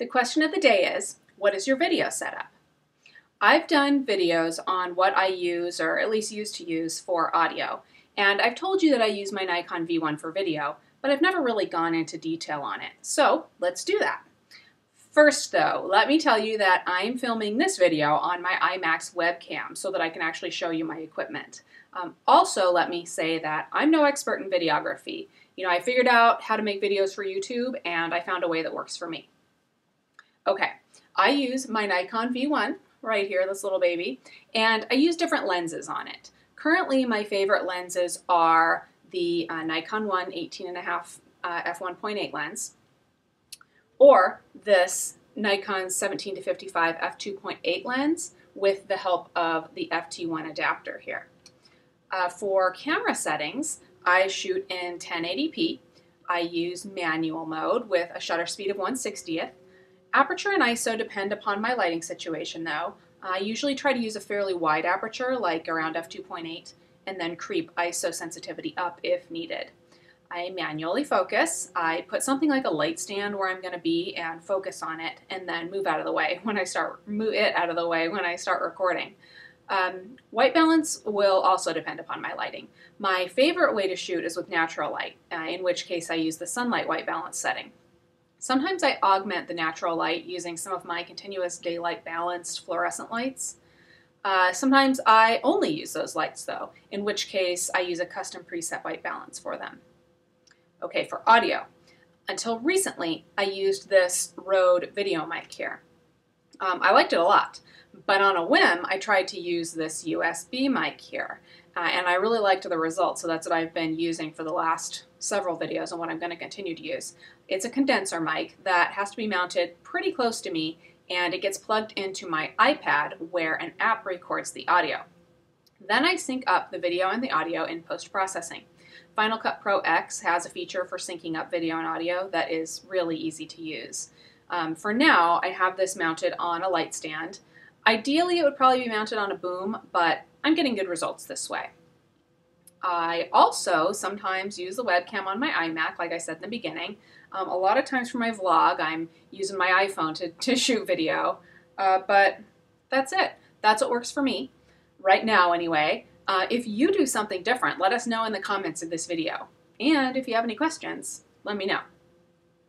The question of the day is, what is your video setup? I've done videos on what I use, or at least used to use, for audio. And I've told you that I use my Nikon V1 for video, but I've never really gone into detail on it. So let's do that. First though, let me tell you that I'm filming this video on my iMac webcam so that I can actually show you my equipment. Um, also, let me say that I'm no expert in videography. You know, I figured out how to make videos for YouTube and I found a way that works for me. I use my Nikon V1 right here, this little baby, and I use different lenses on it. Currently, my favorite lenses are the uh, Nikon 1 18.5 uh, f1.8 lens, or this Nikon 17 to 55 f2.8 lens with the help of the FT1 adapter here. Uh, for camera settings, I shoot in 1080p. I use manual mode with a shutter speed of 1 60th Aperture and ISO depend upon my lighting situation though. I usually try to use a fairly wide aperture, like around f2.8, and then creep ISO sensitivity up if needed. I manually focus. I put something like a light stand where I'm going to be and focus on it, and then move out of the way when I start move it out of the way when I start recording. Um, white balance will also depend upon my lighting. My favorite way to shoot is with natural light, uh, in which case I use the sunlight white balance setting. Sometimes I augment the natural light using some of my continuous daylight balanced fluorescent lights. Uh, sometimes I only use those lights though, in which case I use a custom preset white balance for them. Okay, for audio. Until recently, I used this Rode video mic here. Um, I liked it a lot, but on a whim, I tried to use this USB mic here, uh, and I really liked the results, so that's what I've been using for the last several videos and what I'm going to continue to use. It's a condenser mic that has to be mounted pretty close to me and it gets plugged into my iPad where an app records the audio. Then I sync up the video and the audio in post-processing. Final Cut Pro X has a feature for syncing up video and audio that is really easy to use. Um, for now, I have this mounted on a light stand. Ideally, it would probably be mounted on a boom, but I'm getting good results this way. I also sometimes use the webcam on my iMac, like I said in the beginning. Um, a lot of times for my vlog, I'm using my iPhone to, to shoot video, uh, but that's it. That's what works for me, right now anyway. Uh, if you do something different, let us know in the comments of this video. And if you have any questions, let me know.